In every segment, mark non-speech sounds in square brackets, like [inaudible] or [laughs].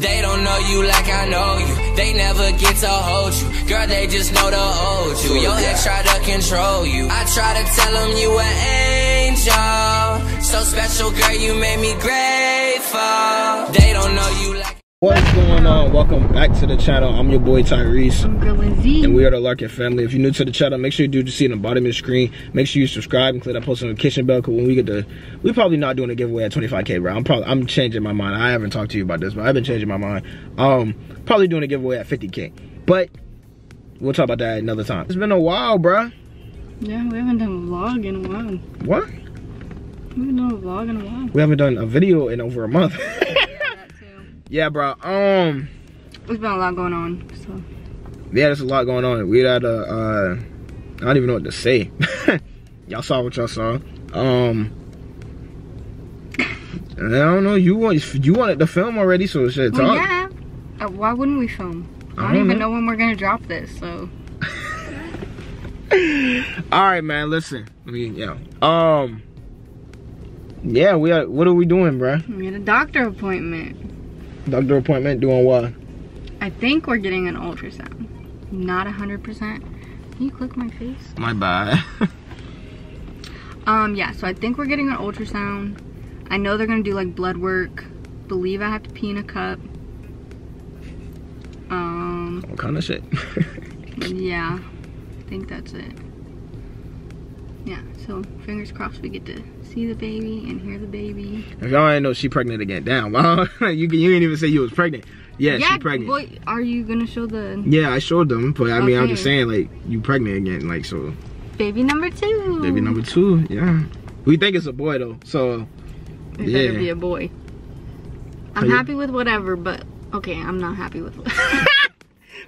They don't know you like I know you. They never get to hold you. Girl, they just know to hold you. Your ex try to control you. I try to tell them you an angel. So special, girl, you made me grateful. They don't know you like. What's going on? Welcome back to the channel. I'm your boy Tyrese. I'm Girl Lizzie. And we are the Larkin family. If you're new to the channel, make sure you do see in the bottom of the screen. Make sure you subscribe and click that post notification bell. Cause when we get to, we're probably not doing a giveaway at 25k, bro. I'm probably I'm changing my mind. I haven't talked to you about this, but I've been changing my mind. Um, probably doing a giveaway at 50k, but we'll talk about that another time. It's been a while, bro. Yeah, we haven't done a vlog in a while. What? We haven't done a vlog in a while. We haven't done a video in over a month. [laughs] yeah, bro. Um. There's been a lot going on, so. yeah, there's a lot going on. We had a, uh, I don't even know what to say. [laughs] y'all saw what y'all saw. Um, I don't know. You want you wanted the film already, so shit. Well, Talk. yeah. Uh, why wouldn't we film? I I don't, don't even know. know. when we're gonna drop this, so. [laughs] All right, man. Listen. I mean, yeah. Um. Yeah, we are. What are we doing, bruh? We had a doctor appointment. Doctor appointment. Doing what? I think we're getting an ultrasound. Not 100%. Can you click my face? My bad. [laughs] Um, yeah, so I think we're getting an ultrasound. I know they're gonna do like blood work. Believe I have to pee in a cup. Um, what kind of shit? [laughs] yeah, I think that's it. Yeah, so fingers crossed we get to see the baby and hear the baby. if y'all ain't know, she pregnant again. Damn. [laughs] You can, you ain't even say you was pregnant. Yeah, she pregnant. What are you gonna show the Yeah, I showed them, but I mean, I'm just saying, like, you pregnant again, like, so. baby number two? Baby number two, yeah. We think it's a boy though, so It better be a boy. I'm you- happy with whatever, but okay, I'm not happy with. [laughs]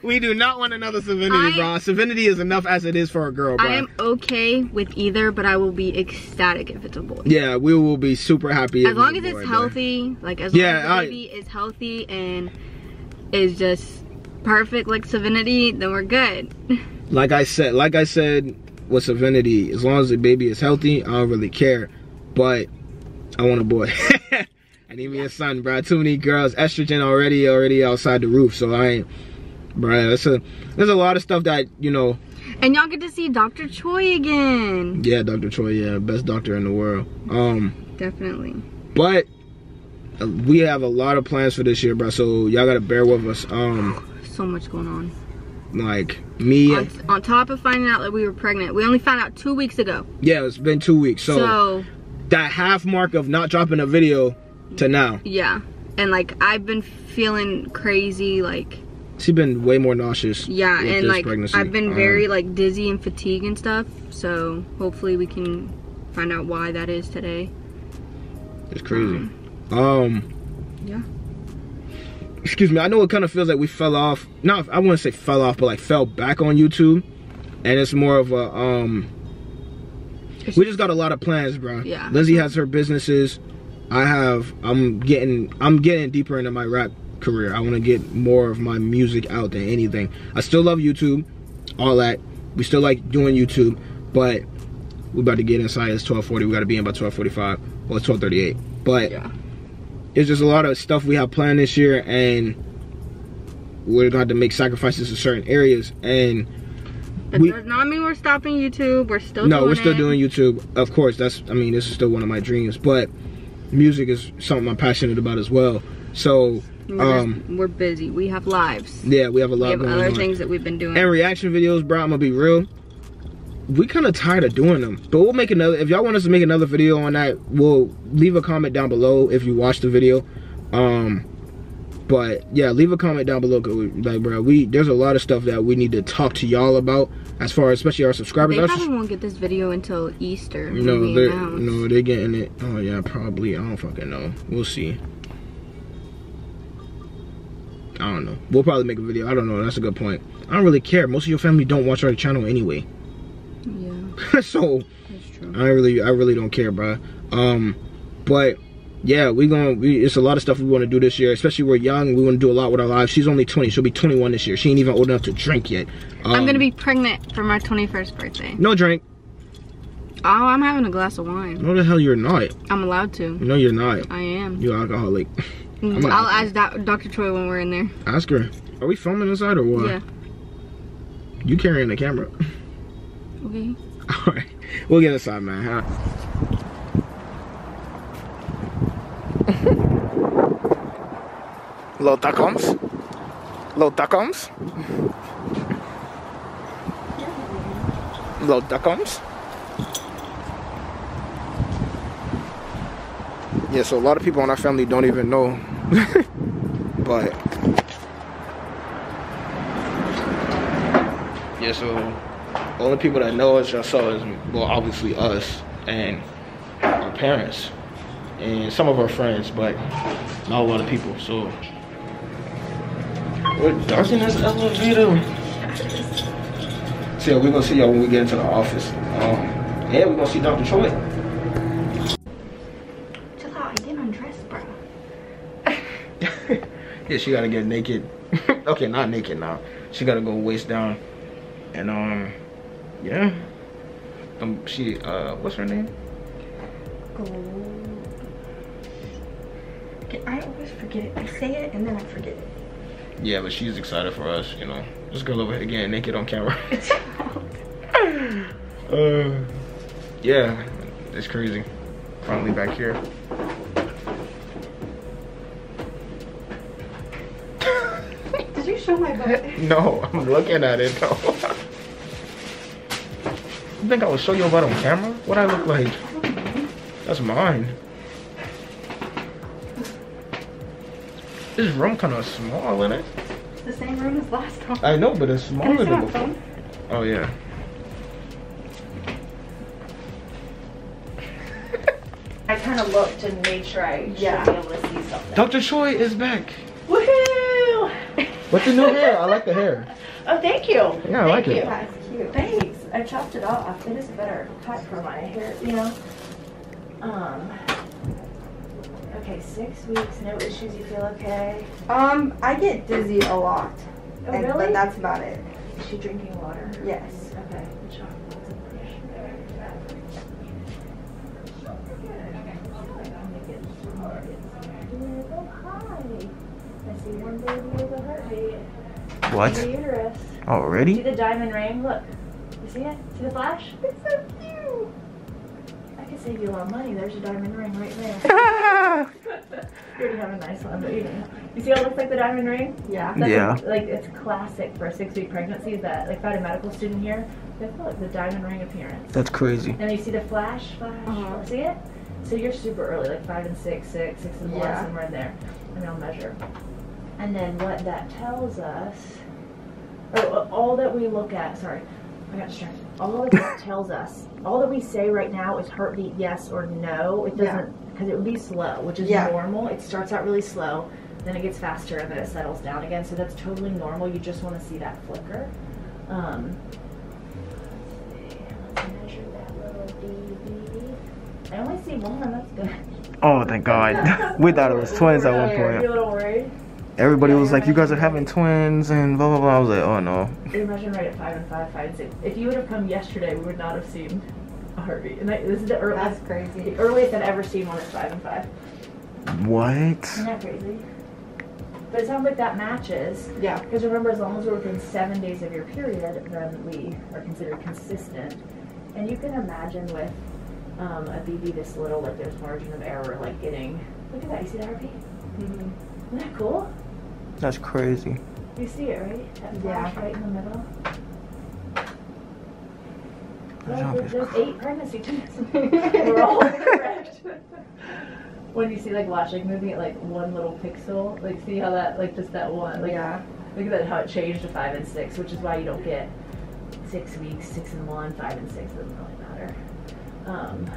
we do not want another Savinity, I- bro. Savinity is enough as it is for a girl, bro. I am okay with either, but I will be ecstatic if it's a boy. yeah, we will be super happy. as long as it's healthy, like as Yeah, long as the baby is healthy and is just perfect like Savinity, then we're good. [laughs] Like I said, like I said with Savinity, as long as the baby is healthy, I don't really care. But I want a boy. [laughs] I need me a son, bro. Too many girls, estrogen already, already outside the roof. So I ain't, bro. That's a, there's a lot of stuff that you know. And y'all get to see Dr. Choi again. Yeah, Dr. Choi. yeah, best doctor in the world. Um. Definitely. But uh, we have a lot of plans for this year, bro. So y'all gotta bear with us. Um, So much going on. like me, On, on top of finding out that we were pregnant, we only found out two weeks ago. yeah, it's been two weeks. So, so that half mark of not dropping a video to now, yeah. And like I've been feeling crazy, like she's been way more nauseous. yeah, and like pregnancy. I've been Um, very like dizzy and fatigued and stuff. So hopefully we can find out why that is today. It's crazy. Um, Yeah. excuse me. I know it kind of feels like we fell off. Not, I wouldn't say fell off, but like fell back on YouTube. And it's more of a um. We just got a lot of plans, bro. Yeah. Lizzie has her businesses. I have. I'm getting. I'm getting deeper into my rap career. I want to get more of my music out than anything. I still love YouTube, all that. We still like doing YouTube, but we're about to get inside. It's 12:40. We got to be in by 12:45. Well, it's 12:38. But Yeah. it's just a lot of stuff we have planned this year, and we're going to have to make sacrifices in certain areas. And That We- does not mean we're stopping YouTube. We're still no, we're still it. doing YouTube. Of course, that's. I mean, this is still one of my dreams, but music is something I'm passionate about as well. So, We're, um, we're busy. We have lives. yeah, we have a We lot have going other on. things that we've been doing. And reaction videos, bro. I'm gonna be real. We kind of tired of doing them, but we'll make another. If y'all want us to make another video on that, we'll leave a comment down below if you watch the video. Um, but yeah, leave a comment down below. we- like, bro, we there's a lot of stuff that we need to talk to y'all about, as far as especially our subscribers. they probably won't get this video until Easter. no, they're no, they're getting it. Oh yeah, probably. I don't fucking know. We'll see. I don't know. We'll probably make a video. I don't know. That's a good point. I don't really care. Most of your family don't watch our channel anyway. Yeah, [laughs] so that's true. I really, I really don't care, bro. Um, but yeah, we gonna. We, it's a lot of stuff we want to do this year. Especially we're young. We want to do a lot with our lives. She's only 20. She'll be 21 this year. She ain't even old enough to drink yet. Um, I'm gonna be pregnant for my 21st birthday. no drink. Oh, I'm having a glass of wine. No, the hell you're not. I'm allowed to. No, you're not. I am. You're alcoholic. [laughs] gonna- I'll ask doc- Dr. Troy when we're in there. Ask her. Are we filming inside or what? Yeah. You carrying the camera? Okay. [laughs] All right, we'll get inside, man. Huh? Little duckums. Little duckums. Little duckums. Yeah, so a lot of people in our family don't even know. [laughs] but yeah, so the only people that know us just saw is well obviously us and our parents and some of our friends but not a lot of people so. We're darting this elevator so yeah, we're gonna see y'all when we get into the office. Um yeah we're gonna see dr troy Chill out. I didn't undress, bro. Yeah she gotta get naked [laughs] okay not naked now she gotta go waist down and um yeah um she uh what's her name I always forget it. I say it and then I forget it. Yeah, but she's excited for us, you know. This girl over here getting naked on camera. [laughs] uh, yeah, it's crazy. Finally back here. [laughs] No, I'm looking at it though. you think I would show you about on camera? What I look like? That's mine. This room kind of small, isn't it? the same room as last time. I know, but it's Can I smaller than my before. phone? Oh yeah. [laughs] I kind of looked and made sure I Yeah. should be able to see something. Dr. Choi is back. Woohoo! With the new hair, I like the hair. [laughs] Oh, thank you. Yeah, I like thank it. That's cute. Thanks. I chopped it off. It is a better cut for my hair, you know. Um. Okay, six weeks, no issues. You feel okay? Um, I get dizzy a lot. Oh, and- really? But that's about it. Is she drinking water? Yes. Okay. Chocolates and What? In the uterus. See Already? the diamond ring? Look. You see it? See the flash? It's so cute. I could save you a lot of money. There's a diamond ring right there. [laughs] you already have a nice one, but you know. You see how it looks like the diamond ring? Yeah. That's Yeah. Like, it's classic for a six week pregnancy. Is that like if I had a medical student here, they call it the diamond ring appearance. That's crazy. And you see the flash, flash. Uh-huh. See it? So you're super early, like five and six, six, six and one, somewhere in there. And I'll measure. And then what that tells us, or all that we look at, sorry, I got distracted. All that that [laughs] tells us, all that we say right now is heartbeat yes or no. It doesn't, because it would be slow, which is Yeah. normal. It starts out really slow, then it gets faster, and then it settles down again. So that's totally normal. You just want to see that flicker. Um, let's see. Let's measure that little DB. I only see one. That's good. Oh, thank God. [laughs] we thought it was twins at one You're a point. Little worried. Everybody was like, you guys are having twins and blah, blah, blah. I was like, oh no. You're right at five and five, five and six. If you would have come yesterday, we would not have seen a heartbeat. And I, this is the That's earliest, crazy. the earliest I've ever seen one at five and five. What? Isn't that crazy? But it sounds like that matches. Yeah. Because remember, as long as we're within seven days of your period, then we are considered consistent. And you can imagine with um, a BB this little, like there's margin of error, like getting. Look at that. You see that heartbeat? Mhm. Isn't that cool? That's crazy. You see it, right? That Yeah. right in the middle. That jump there's, is there's eight pregnancy tests. [laughs] We're all correct. [laughs] when you see like watching like moving at like one little pixel, like see how that like just that one like yeah. look at that how it changed to five and six, which is why you don't get six weeks, six and one, five and six doesn't really matter. Um,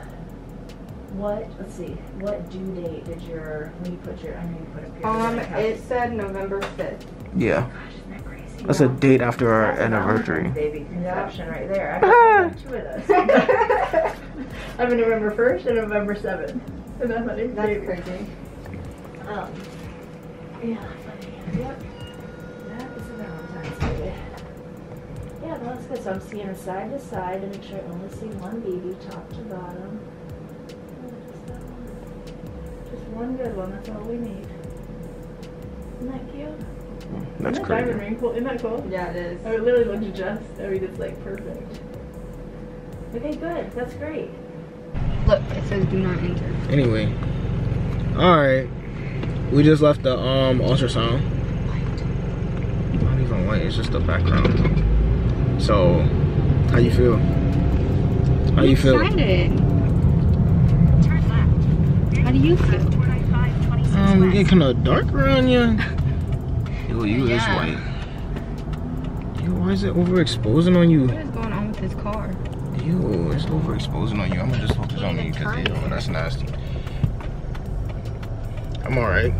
what? Let's see. What due date did your when you put your? I know you put a period. Um, it said November 5th. Yeah. Gosh, isn't that crazy? That's a date after our That's a anniversary. Valentine's Baby conception right there. I [laughs] got two of those. [laughs] [laughs] I'm in November 1st and November 7th. Isn't that funny? That's Baby. crazy. Um, yeah, funny. Yep. That is a Valentine's baby. Yeah, no, that's good. So I'm seeing side to side to make sure I only see one baby, top to bottom. Just that one. Good one. That's all we need. Isn't that cute? That's Isn't that diamond ring cool? Isn't that cool? Yeah, it is. Oh, it literally looks just. I mean, it's like perfect. Okay, good. That's great. Look, it says do not enter. Anyway, all right. We just left the um ultrasound. Not even white. It's just the background. So, how you feel? How you feel? Excited. Turn left. How do you feel? Um, getting kind of dark around you. [laughs] Yo, you Yeah. is white. Yo, why is it overexposing on you? What is going on with this car? Ew, it's overexposing on you. I'm gonna just focus on me because ew, that's nasty. I'm alright.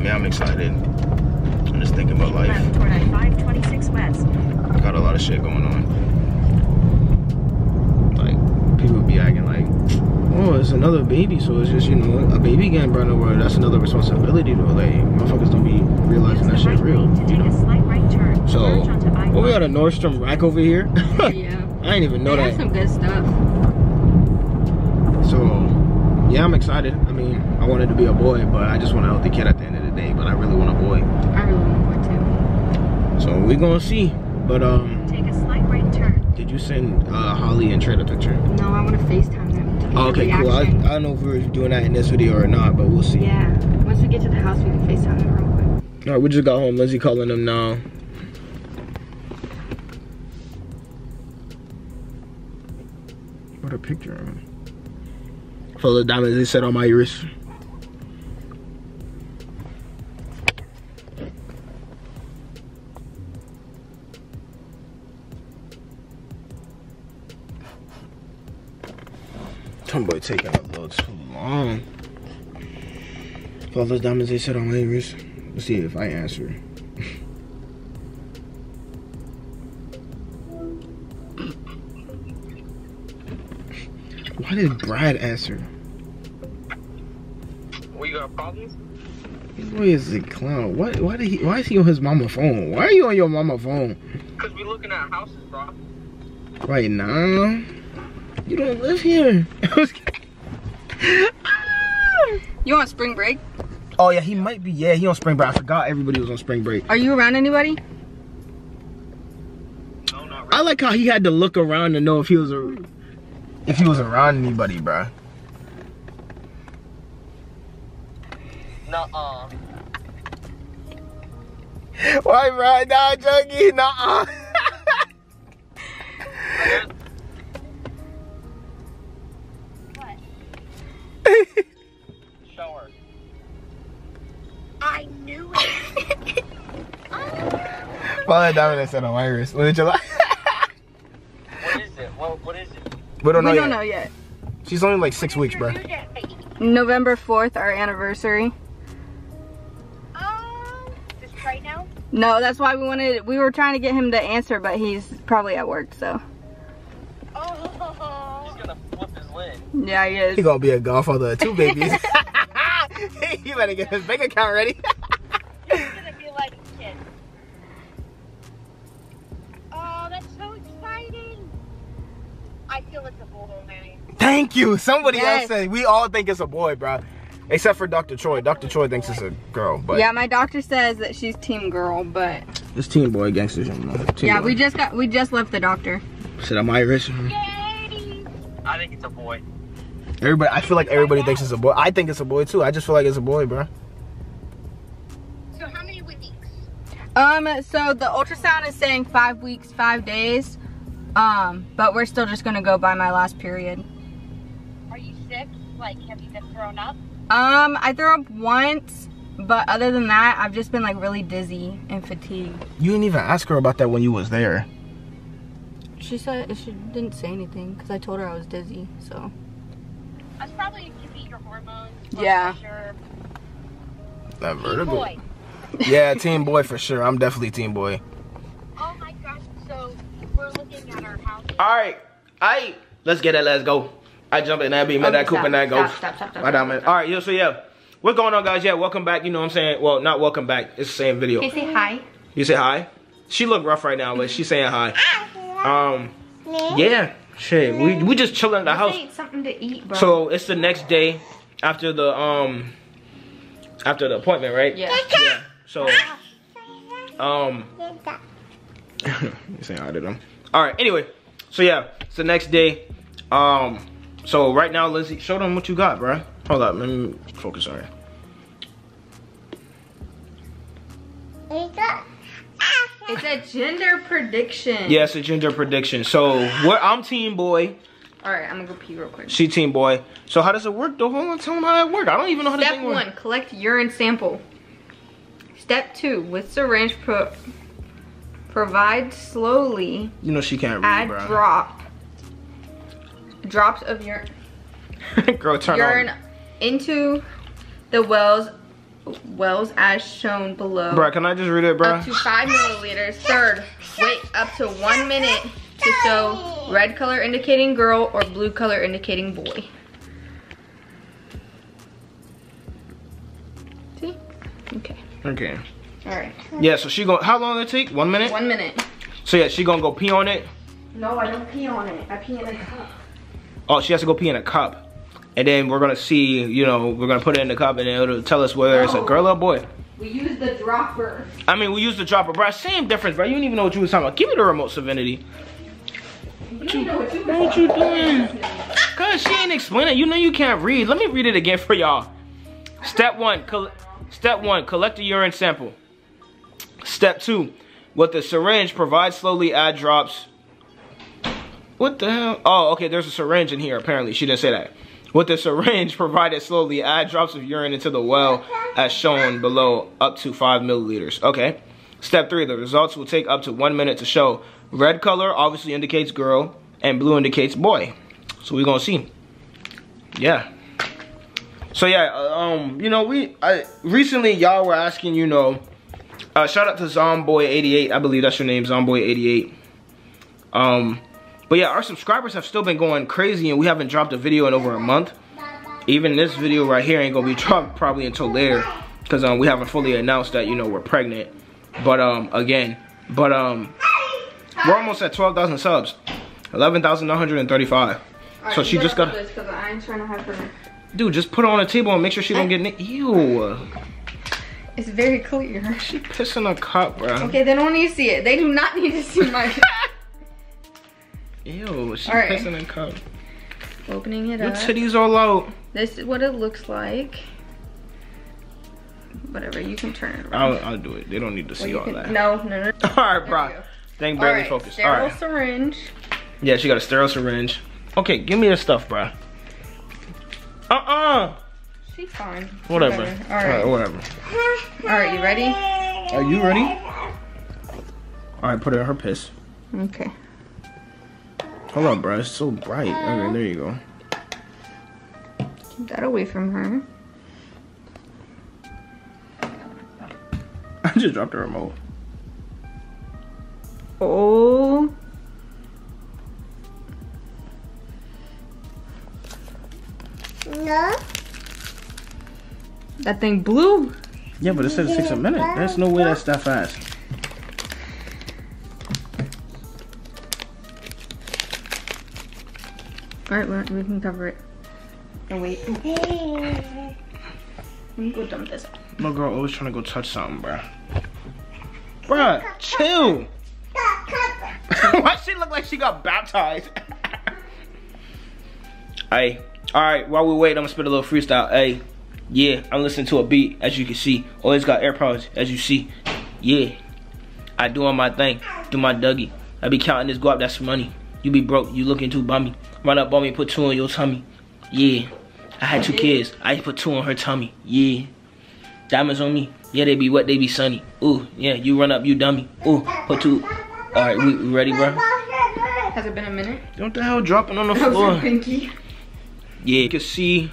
Man, I'm excited. I'm just thinking about life. I-526 I got a lot of shit going on. Like, people be acting like, oh, it's another baby, so it's just, you know, a baby getting brought in the world. That's another responsibility, though. Like, motherfuckers don't be realizing that shit real, you know? right. So, well, we got a I-5. Nordstrom rack over here. [laughs] yeah. I didn't even know they that. some good stuff. So, yeah, I'm excited. I mean, I wanted to be a boy, but I just want a healthy kid at the end of the day. But I really want a boy. I really want a boy, too. So we're gonna see. But um, Take a slight right turn. did you send uh, Holly and Trent a picture? No, I want to FaceTime them. To get Oh, okay, their cool. I, I don't know if we're doing that in this video or not, but we'll see. Yeah. Once we get to the house, we can FaceTime them real quick. All right, we just got home. Lyndsey calling them now. What a picture. Full of diamonds they set on my wrist. Tomboy taking a little too long. All those diamonds they said on my. Let's see if I answer. Why did Brad answer? We got problems? This boy is a clown. What? Why did he? Why is he on his mama phone? Why are you on your mama phone Cause we looking at houses, bro. right now? You don't live here. [laughs] You want spring break? oh yeah, he might be. Yeah, he on spring break. I forgot everybody was on spring break. Are you around anybody? No, not I like how he had to look around to know if he was a, if he was around anybody, bruh. Nuh-uh. Why, bro? Nah, Junkie, nah. Show Follow diamond that said on my wrist. What did you like? What is it? What, what is it? we don't know we yet. don't know yet. She's only like six weeks, bro. November 4th, our anniversary. Oh, just right now? No, that's why we wanted, we were trying to get him to answer, but he's probably at work, so. Oh. He's gonna flip his lid. Yeah, he is. He gonna be a godfather of two babies. [laughs] [laughs] he better get his bank account ready. [laughs] He's gonna be like a kid. Oh, that's so exciting. I feel it's a boy. Thank you. Somebody Yes. else said we all think it's a boy, bro. Except for Dr. Troy. Dr. Troy thinks it's a girl, but Yeah, my doctor says that she's team girl, but it's team boy gangsters. You know, teen yeah, boy. we just got, we just left the doctor. Shit, I'm Irish. Yay! I think it's a boy. Everybody, I feel like everybody thinks it's a boy. I think it's a boy too. I just feel like it's a boy, bro. So how many weeks? Um, so the ultrasound is saying five weeks, five days. Um, but we're still just gonna go by my last period. Are you sick? Like, have you been thrown up? Um, I threw up once, but other than that, I've just been like really dizzy and fatigued. You didn't even ask her about that when you was there. She said she didn't say anything because I told her I was dizzy. So That's probably to beat your hormones. Yeah. pressure. That Team vertigo. boy. Yeah, team boy for sure. I'm definitely team boy. Oh my gosh, so we're looking at our house. All right, I let's get it. Let's go. I jump in that beam, Okay, that coop, and that go. stop, stop, stop, stop, stop. All right, yo, so yeah, what's going on, guys? Yeah, welcome back. You know what I'm saying? Well, not welcome back. It's the same video. You say hi. You say hi. She look rough right now, but she's saying hi. Um, yeah, shit. We we just chilling at the house. something to eat, bro. So it's the next day after the um after the appointment, right? Yeah. Yeah. So, um, [laughs] you saying hi to them. All right. Anyway, so yeah, it's the next day. Um, so right now, Lizzie, show them what you got, bruh. Hold up, let me focus on it. It's a gender prediction. Yeah, it's a gender prediction. So what? I'm team boy. All right, I'm gonna go pee real quick. She team boy. So how does it work though? Hold on, tell them how that work. I don't even know how this Step thing works. one, collect urine sample. Step two, with syringe, pro provide slowly, You know she can't read, add bro. drop, drops of urine, [laughs] Girl, turn urine on. into the wells, wells as shown below. Bro, can I just read it, bro? Up to five milliliters. Third, wait up to one minute to show red color indicating girl or blue color indicating boy. See? Okay. Okay. All right. Yeah, so she going how long it take? One minute? One minute. So yeah, she gonna go pee on it. No, I don't pee on it. I pee in a cup. Oh, she has to go pee in a cup. And then we're gonna see, you know, we're gonna put it in the cup and then it'll tell us whether it's a girl or a boy. We use the dropper. I mean, we use the dropper, bro. Same difference, bro. You didn't even know what you was talking about. Give me the remote, Serenity. You don't know what you What you doing? Cause she ain't explaining. You know you can't read. Let me read it again for y'all. Step one, step one, collect a urine sample. Step two, with the syringe, provide slowly add drops. What the hell? Oh, okay, there's a syringe in here, apparently. She didn't say that. With the syringe, [laughs] provided slowly add drops of urine into the well as shown below, up to five milliliters. Okay. Step three, the results will take up to one minute to show. Red color obviously indicates girl, and blue indicates boy. So we're gonna see. Yeah. So yeah, uh, um, you know, we I recently y'all were asking, you know, uh, shout out to Zomboy88. I believe that's your name, Zomboy88. Um, but yeah, our subscribers have still been going crazy, and we haven't dropped a video in over a month. Even this video right here ain't gonna be [laughs] dropped probably until later, because um, we haven't fully announced that you know we're pregnant. But um, again, but um, we're almost at 12,000 subs, 11,935. So she just got, Because I ain't trying to have her. dude, just put her on the table and make sure she don't get nicked. Ew, It's very clear. she pissing a cup, bro. Okay, they don't need to see it. They do not need to see my [laughs] [laughs] Ew, she's All right. pissing a cup. opening it Your up. titties all out. This is what it looks like. Whatever, you can turn it around. I'll, I'll do it. They don't need to Or see you all can- that. No, no, no. [laughs] All right, There bro. we go. Thing barely right, focused. All sterile right. syringe. Yeah, she got a sterile syringe. Okay, give me your stuff, bro. Uh-uh. She's fine. Whatever. Whatever. All All right. whatever. All right, you ready? Are you ready? All right, put it in her piss. Okay. Hold on, bro. It's so bright. Okay, uh, there you go. Keep that away from her. [laughs] I just dropped the remote. Oh. No. That thing blew. Yeah, but it says it takes a minute. There's no way that's that fast. All right, we we can cover it. Oh wait, [laughs] let me go dump this. My girl always trying to go touch something, bruh. Bruh, chill. [laughs] Why she look like she got baptized? [laughs] hey, alright, while we wait, I'm gonna spit a little freestyle. Hey, yeah, I'm listening to a beat, as you can see. Always got AirPods, as you see. Yeah, I doing my thing, do my Dougie. I be counting this guap, that's money. You be broke, you looking too bummy. Run up on me, put two on your tummy. Yeah, I had two kids, I put two on her tummy. Yeah. Diamonds on me. Yeah, they be wet, they be sunny. Ooh, yeah, you run up, you dummy. Ooh, put two. Alright, we, we ready, bro? Has it been a minute? What the hell dropping on the That was floor? your pinky. Yeah, you can see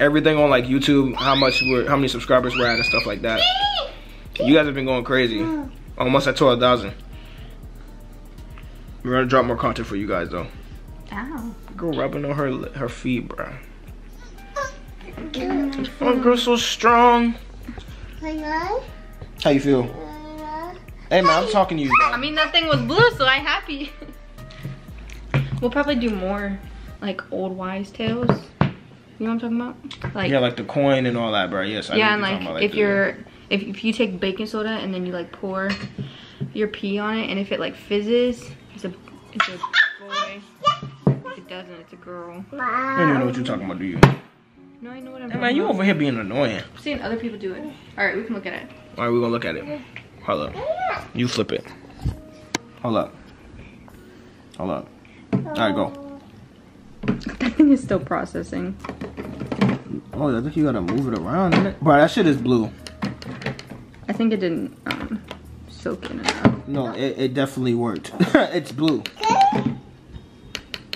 everything on like YouTube, how much we're, how many subscribers we're at and stuff like that. You guys have been going crazy. Almost at 12,000. We're gonna drop more content for you guys though. Ow. Girl rubbing on her her feet, bro. Oh, girl, so strong. How you feel? Hey man, I'm talking to you, I mean, that thing was blue, so I'm happy. we'll probably do more like old wives' tales. You know what I'm talking about? Like Yeah, like the coin and all that, bro. Yes. I know yeah, and you're like, if the- you're if, if you take baking soda and then you like pour your pee on it and if it like fizzes, it's a it's a boy. If it doesn't, it's a girl. I don't even know what you're talking about, do you? No, I know what I'm Hey, talking man, you over here being annoying. I'm seeing other people do it. All right, we can look at it. All right, we're gonna look at it. Hold up. You flip it. Hold up. Hold up. All right, go. That thing is still processing. Oh, I think you gotta move it around, innit? Bro, that shit is blue. I think it didn't um, soak in enough. No, it, it definitely worked. [laughs] it's blue.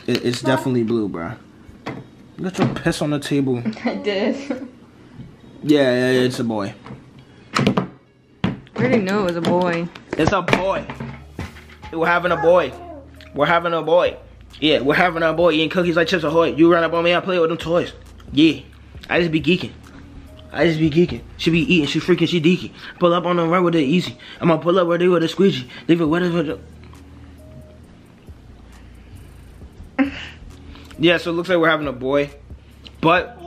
It, it's definitely blue, bro. You got your piss on the table. [laughs] I did. Yeah, yeah, yeah, it's a boy. I already knew it was a boy. It's a boy. We're having a boy. We're having a boy. Yeah, we're having a boy eating cookies like Chips Ahoy. You run up on me, I play with them toys. Yeah, I just be geeking. I just be geeking. She be eating, she freaking, she deaky. Pull up on them right with it easy. I'm gonna pull up where they with a squeegee. Leave it wet as with [laughs] Yeah, so it looks like we're having a boy. But,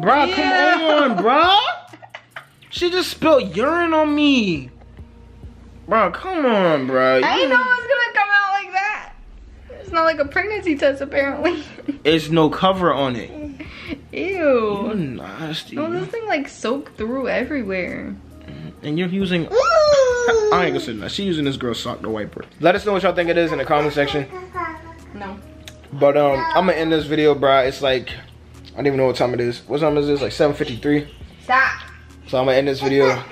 bruh, come on, bruh. She just spilled urine on me. Bro, come on, bro. I didn't know it was gonna come out like that. It's not like a pregnancy test, apparently. It's no cover on it. [laughs] Ew. You're nasty. No, this thing like soaked through everywhere. And you're using. I ain't gonna say that. She's using this girl's sock to wipe her. Let us know what y'all think it is in the comment section. No. But um, I'm gonna end this video, bro. It's like I don't even know what time it is. What time is this? Like 7:53. Stop. So I'm gonna end this video.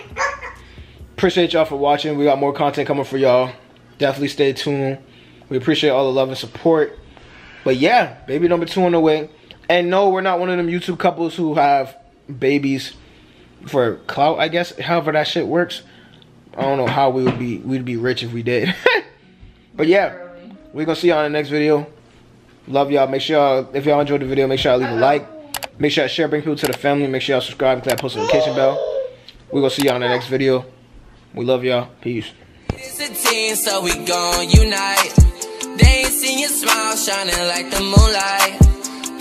Appreciate y'all for watching. We got more content coming for y'all. Definitely stay tuned. We appreciate all the love and support. But yeah, baby number two on the way. And no, we're not one of them YouTube couples who have babies for clout, I guess. However that shit works. I don't know how we would be we'd be rich if we did. [laughs] but yeah, we're gonna see y'all in the next video. Love y'all. Make sure y'all, if y'all enjoyed the video, make sure y'all leave a like. Make sure y'all share, bring people to the family. Make sure y'all subscribe, and click that post notification bell. We're gonna see y'all in the next video. We love y'all. Peace. It's a team, so we gon' unite. They ain't seen your smile shining like the moonlight.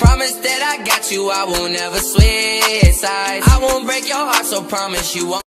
Promise that I got you, I won't ever switch sides. I won't break your heart, so promise you won't.